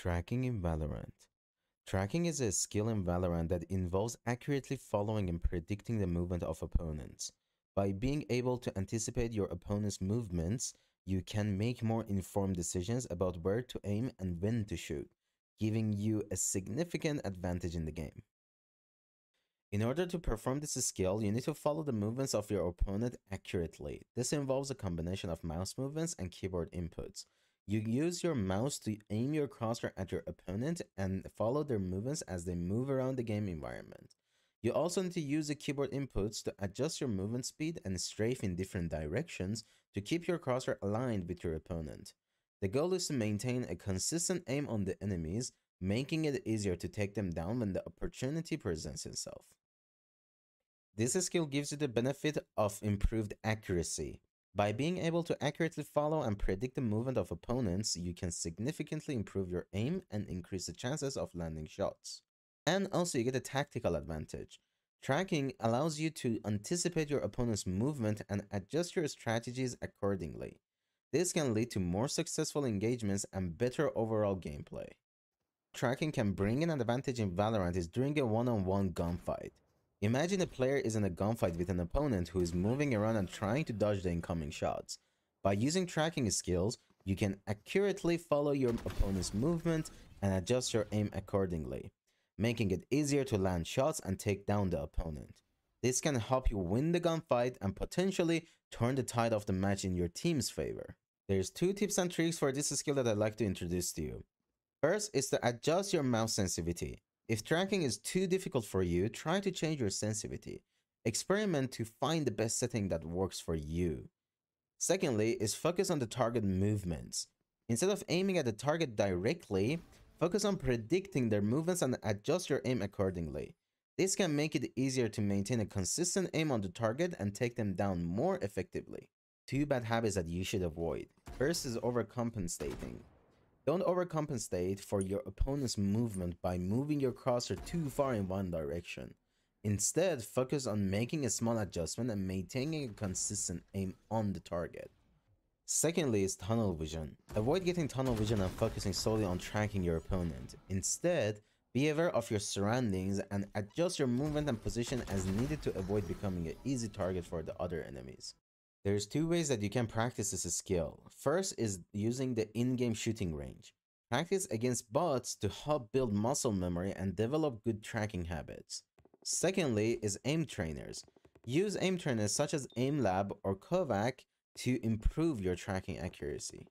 Tracking in Valorant. Tracking is a skill in Valorant that involves accurately following and predicting the movement of opponents. By being able to anticipate your opponent's movements, you can make more informed decisions about where to aim and when to shoot, giving you a significant advantage in the game. In order to perform this skill, you need to follow the movements of your opponent accurately. This involves a combination of mouse movements and keyboard inputs. You use your mouse to aim your crosshair at your opponent and follow their movements as they move around the game environment. You also need to use the keyboard inputs to adjust your movement speed and strafe in different directions to keep your crosshair aligned with your opponent. The goal is to maintain a consistent aim on the enemies, making it easier to take them down when the opportunity presents itself. This skill gives you the benefit of improved accuracy. By being able to accurately follow and predict the movement of opponents, you can significantly improve your aim and increase the chances of landing shots. And also you get a tactical advantage. Tracking allows you to anticipate your opponent's movement and adjust your strategies accordingly. This can lead to more successful engagements and better overall gameplay. Tracking can bring an advantage in Valorant is during a one-on-one -on -one gunfight. Imagine a player is in a gunfight with an opponent who is moving around and trying to dodge the incoming shots. By using tracking skills, you can accurately follow your opponent's movement and adjust your aim accordingly, making it easier to land shots and take down the opponent. This can help you win the gunfight and potentially turn the tide of the match in your team's favor. There's two tips and tricks for this skill that I'd like to introduce to you. First is to adjust your mouse sensitivity. If tracking is too difficult for you, try to change your sensitivity. Experiment to find the best setting that works for you. Secondly, is focus on the target movements. Instead of aiming at the target directly, focus on predicting their movements and adjust your aim accordingly. This can make it easier to maintain a consistent aim on the target and take them down more effectively. Two bad habits that you should avoid. First is overcompensating. Don't overcompensate for your opponent's movement by moving your crosshair too far in one direction. Instead, focus on making a small adjustment and maintaining a consistent aim on the target. Secondly is tunnel vision. Avoid getting tunnel vision and focusing solely on tracking your opponent. Instead, be aware of your surroundings and adjust your movement and position as needed to avoid becoming an easy target for the other enemies. There's two ways that you can practice this skill. First is using the in-game shooting range. Practice against bots to help build muscle memory and develop good tracking habits. Secondly is aim trainers. Use aim trainers such as AimLab or KovaaK's to improve your tracking accuracy.